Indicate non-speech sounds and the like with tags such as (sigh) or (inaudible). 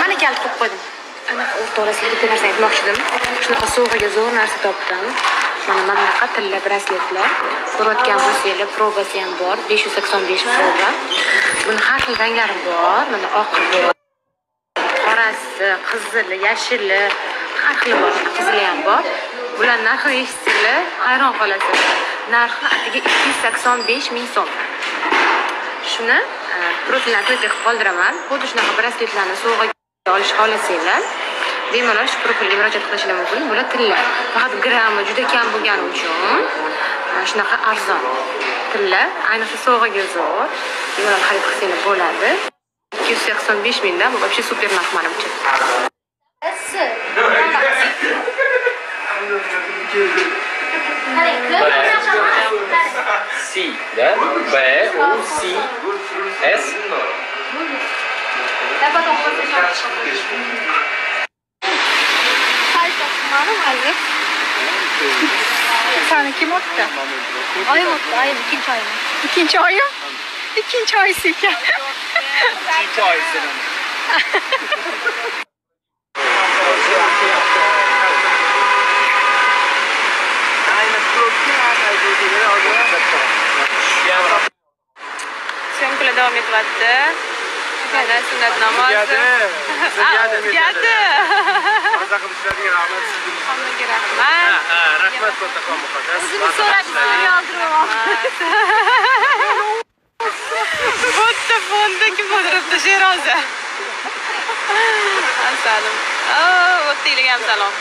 mana kalit qo'yib qo'ydim. Anaqa o'rtoqlasiga bitta narsa aytmoqchi edim shunaqa sovg'aga zo'r narsa topdim. Mana mana bunaqa tilla brasletlar ko'rayotgan bo'lsanglar probasi ham bor. besh yuz sakson besh proba. Buni har xil ranglari bor. Mana oqi bor qorasi qizili yashili har xili bor. Qizili ham bor. Bular narxini eshitsanglar hayron qolasiz narxi atigi ikki yuz sakson besh ming so'm. Shuni e, profilni ответка qilib qoldiraman xuddi shunaqa brasletlarni sovg'aga olishni xohlasanglar bemalol shu profilga murojaat qilishinglar mumkin. Bular tilla faqat grammi juda kam bo'lgani uchun e, shunaqa arzon tilla ayniqsa sovg'aga zo'r. Bemalol xarid qilsanglar bo'ladi. Ikki yuz sakson besh mingdan bu вообще super narx manimcha C, né? B, ou C, S. Dá pra tomar você já. Hayır, kim otta? Ay otta, ay ikinci ay mı? İkinci ay mı? İkinci ay silken. İkinci ay senin. (laughs) syomkalar davom etyapti mana sunnat namozi uyati Maza qilib ishlading, rahmat. hammaga rahmat rahmat kattakon muqaddas. o'zini so'rab studiya bitta fonda kim o'tiribdi sheroza asalim o'tdinglar ham salom